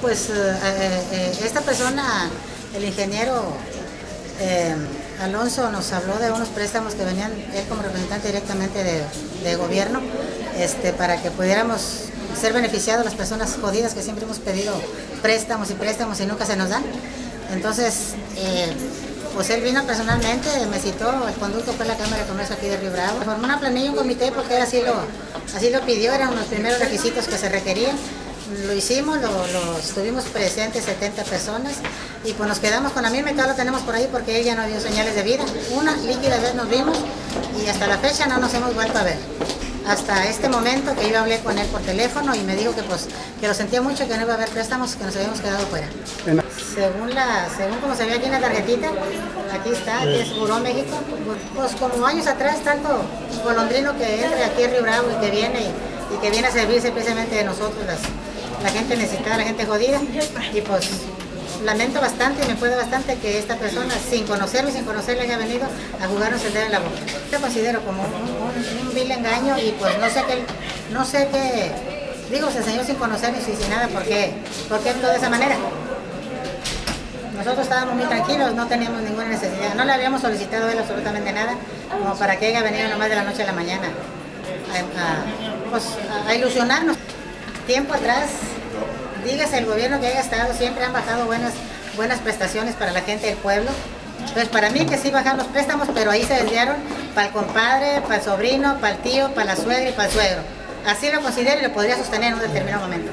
Pues eh, esta persona, el ingeniero Alonso, nos habló de unos préstamos que venían él como representante directamente de, gobierno, este, para que pudiéramos ser beneficiados las personas jodidas que siempre hemos pedido préstamos y préstamos y nunca se nos dan. Entonces, pues él vino personalmente, me citó, el conducto fue la Cámara de Comercio aquí de Río Bravo. Formó una planilla, un comité, porque él así lo, así lo pidió, eran los primeros requisitos que se requerían. Lo hicimos, lo, estuvimos presentes 70 personas y pues nos quedamos con la misma y lo tenemos por ahí porque él ya no dio señales de vida. Una líquida vez nos vimos y hasta la fecha no nos hemos vuelto a ver hasta este momento que yo hablé con él por teléfono y me dijo que pues que lo sentía mucho que no iba a haber préstamos que nos habíamos quedado fuera. Según la, según como se ve aquí en la tarjetita, aquí está, aquí es Buró México, pues como años atrás tanto golondrino que entra aquí a Río Bravo y que viene y, que viene a servirse precisamente de nosotros, la gente necesitada, la gente jodida, y pues lamento bastante y me puede bastante que esta persona, sin conocerme, sin conocerle, haya venido a jugarnos el dedo en la boca. Yo considero como un, vil engaño y pues no sé qué, no sé qué, digo, se enseñó sin conocernos y sin nada, ¿por qué, ¿por qué actuó de esa manera? Nosotros estábamos muy tranquilos, no teníamos ninguna necesidad, no le habíamos solicitado a él absolutamente nada, como para que haya venido nomás de la noche a la mañana a, pues, a ilusionarnos. Tiempo atrás dígase el gobierno que haya estado, siempre han bajado buenas, buenas prestaciones para la gente del pueblo. Entonces, para mí que sí bajaron los préstamos, pero ahí se desviaron para el compadre, para el sobrino, para el tío, para la suegra y para el suegro. Así lo considero y lo podría sostener en un determinado momento.